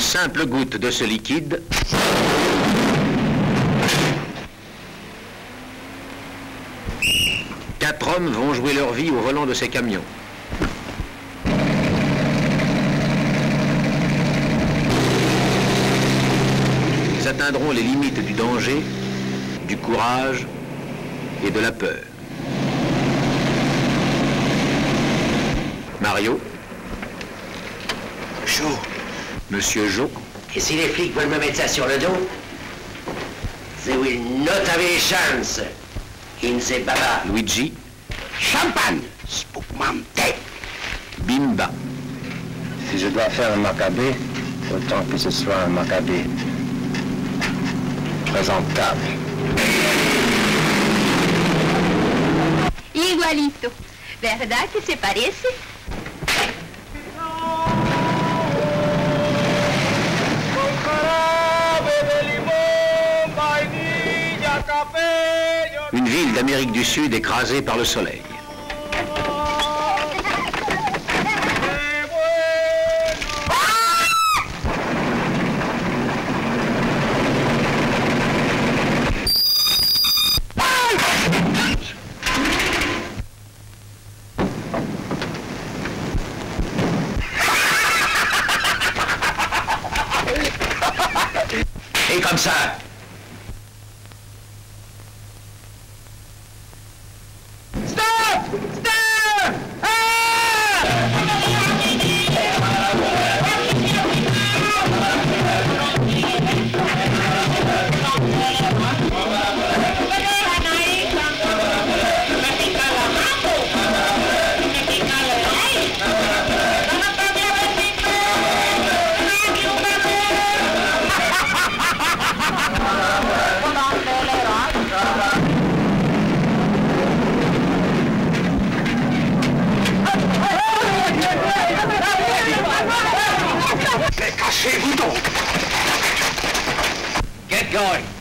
simple goutte de ce liquide Quatre hommes vont jouer leur vie au volant de ces camions. Ils atteindront les limites du danger, du courage et de la peur. Mario? Chaud. Monsieur Jo Et si les flics veulent me mettre ça sur le dos They will not have a chance. In the baba. Luigi Champagne. Spukmante. Bimba Si je dois faire un macabé, autant que ce soit un macabé présentable. Igualito. ¿Verdad que se parece? Une ville d'Amérique du Sud écrasée par le soleil. Et comme ça. Thank you. Don't. Get going.